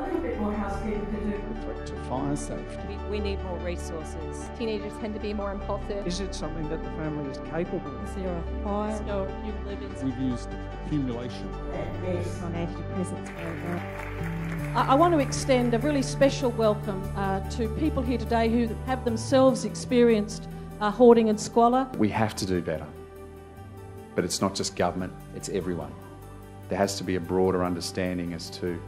A little bit more housekeeping to do. to fire safety. We, we need more resources. Teenagers tend to be more impulsive. Is it something that the family is capable of? Is there a fire? So you live in We've used accumulation. On antidepressants I I want to extend a really special welcome uh, to people here today who have themselves experienced uh, hoarding and squalor. We have to do better. But it's not just government, it's everyone. There has to be a broader understanding as to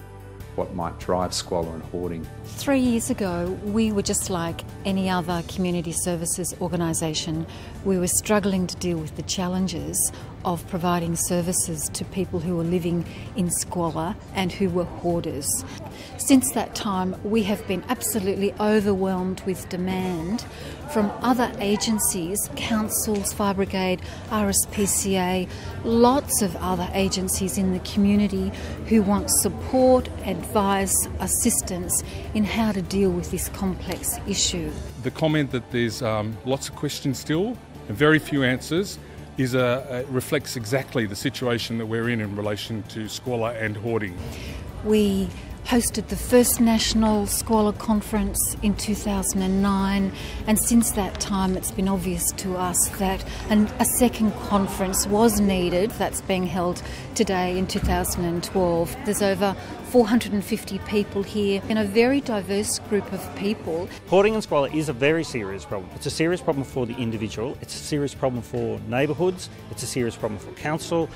what might drive squalor and hoarding. Three years ago, we were just like any other community services organisation. We were struggling to deal with the challenges of providing services to people who were living in squalor and who were hoarders. Since that time, we have been absolutely overwhelmed with demand from other agencies, councils, Fire Brigade, RSPCA, lots of other agencies in the community who want support, advice, assistance in how to deal with this complex issue. The comment that there's um, lots of questions still and very few answers is a, reflects exactly the situation that we're in in relation to squalor and hoarding. We hosted the first national squalor conference in 2009 and since that time it's been obvious to us that an, a second conference was needed that's being held today in 2012 there's over 450 people here and a very diverse group of people. Hoarding and squalor is a very serious problem. It's a serious problem for the individual it's a serious problem for neighbourhoods it's a serious problem for council.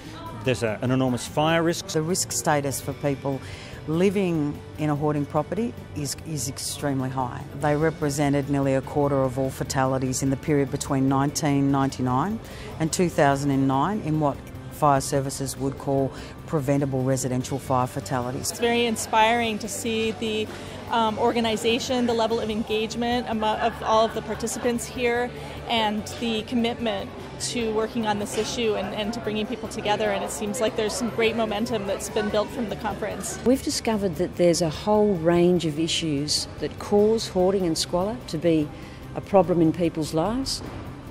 There's a, an enormous fire risk. The risk status for people living in a hoarding property is, is extremely high. They represented nearly a quarter of all fatalities in the period between 1999 and 2009 in what fire services would call preventable residential fire fatalities. It's very inspiring to see the um, organization, the level of engagement of all of the participants here, and the commitment to working on this issue and, and, to bringing people together. And it seems like there's some great momentum that's been built from the conference. We've discovered that there's a whole range of issues that cause hoarding and squalor to be a problem in people's lives.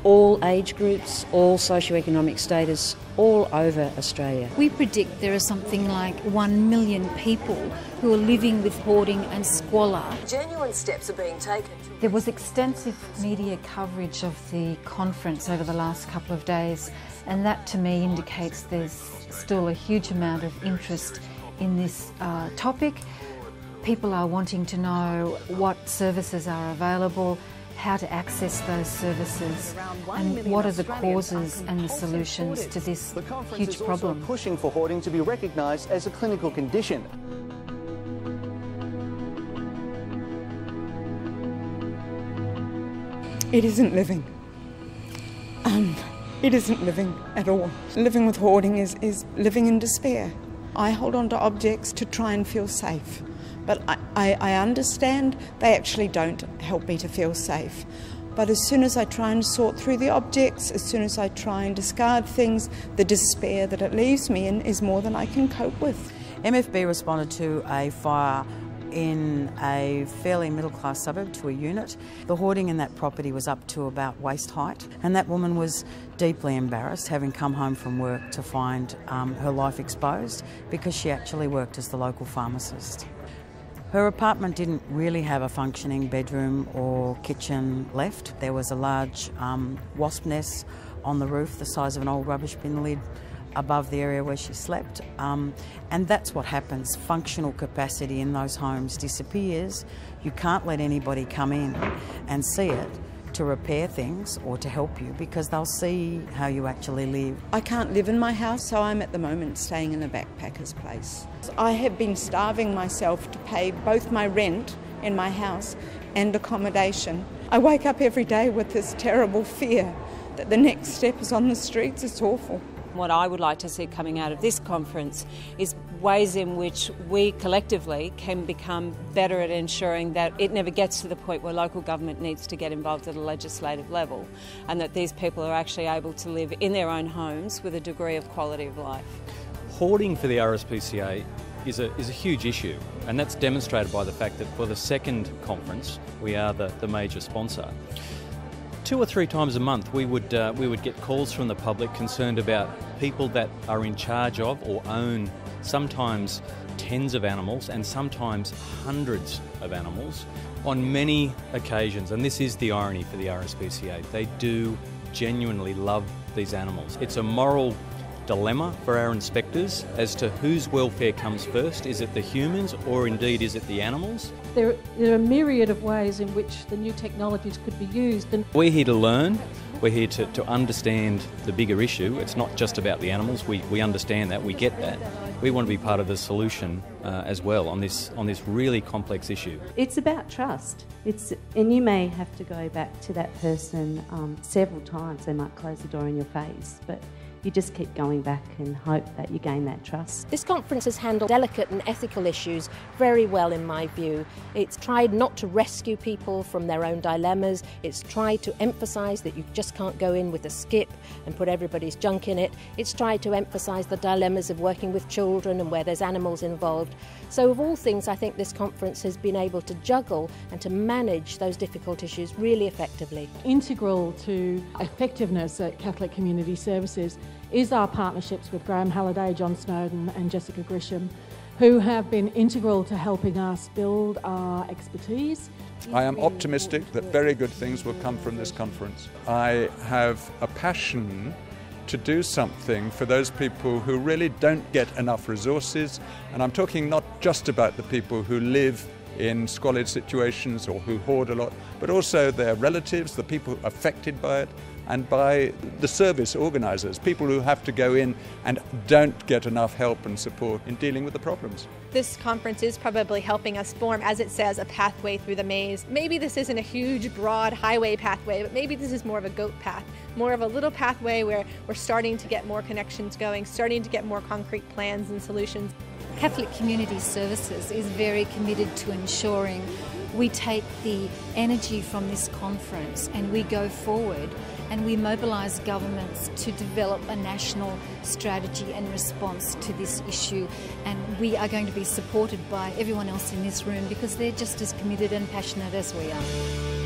All age groups, all socioeconomic status, all over Australia. We predict there are something like 1 million people who are living with hoarding and squalor. Genuine steps are being taken. There was extensive media coverage of the conference over the last couple of days, and that to me indicates there's still a huge amount of interest in this uh, topic. People are wanting to know what services are available, how to access those services and what are the causes and the solutions to this huge problem. pushing for hoarding to be recognised as a clinical condition. It isn't living. Um, it isn't living at all. Living with hoarding is, is living in despair. I hold on to objects to try and feel safe. But I, I, I, understand they actually don't help me to feel safe. But as soon as I try and sort through the objects, as soon as I try and discard things, the despair that it leaves me in is more than I can cope with. MFB responded to a fire in a fairly middle class suburb to a unit. The hoarding in that property was up to about waist height, and that woman was deeply embarrassed having come home from work to find um, her life exposed because she actually worked as the local pharmacist. Her apartment didn't really have a functioning bedroom or kitchen left. There was a large um, wasp nest on the roof the size of an old rubbish bin lid above the area where she slept. Um, and that's what happens. Functional capacity in those homes disappears. You can't let anybody come in and see it to repair things or to help you because they'll see how you actually live. I can't live in my house, so I'm at the moment staying in a backpacker's place. I have been starving myself to pay both my rent in my house and accommodation. I wake up every day with this terrible fear that the next step is on the streets. It's awful. What I would like to see coming out of this conference is ways in which we collectively can become better at ensuring that it never gets to the point where local government needs to get involved at a legislative level and that these people are actually able to live in their own homes with a degree of quality of life. Hoarding for the RSPCA is a, is a huge issue and that's demonstrated by the fact that for the second conference we are the, the major sponsor. Two or three times a month, we would uh, we would get calls from the public concerned about people that are in charge of or own sometimes tens of animals and sometimes hundreds of animals on many occasions. And this is the irony for the RSPCA. They do genuinely love these animals. It's a moral dilemma for our inspectors as to whose welfare comes first. Is it the humans or indeed is it the animals? There, there are a myriad of ways in which the new technologies could be used. And We're here to learn. We're here to, to understand the bigger issue. It's not just about the animals. We, we understand that. We get that. We want to be part of the solution uh, as well on this on this really complex issue. It's about trust. It's and you may have to go back to that person um, several times. They might close the door in your face, but you just keep going back and hope that you gain that trust. This conference has handled delicate and ethical issues very well, in my view. It's tried not to rescue people from their own dilemmas, it's tried to emphasise that you just can't go in with a skip and put everybody's junk in it. It's tried to emphasise the dilemmas of working with children and where there's animals involved. So, of all things, I think this conference has been able to juggle and to manage those difficult issues really effectively. Integral to effectiveness at Catholic Community Services is our partnerships with Graeme Halliday, John Snowdon, and Jessica Grisham, who have been integral to helping us build our expertise. I am optimistic that very good things will come from this conference. I have a passion to do something for those people who really don't get enough resources, and I'm talking not just about the people who live in squalid situations or who hoard a lot, but also their relatives, the people affected by it, and by the service organisers, people who have to go in and don't get enough help and support in dealing with the problems. This conference is probably helping us form, as it says, a pathway through the maze. Maybe this isn't a huge, broad highway pathway, but maybe this is more of a goat path, more of a little pathway where we're starting to get more connections going, starting to get more concrete plans and solutions. Catholic Community Services is very committed to ensuring we take the energy from this conference and we go forward and we mobilise governments to develop a national strategy and response to this issue. And we are going to be supported by everyone else in this room because they're just as committed and passionate as we are.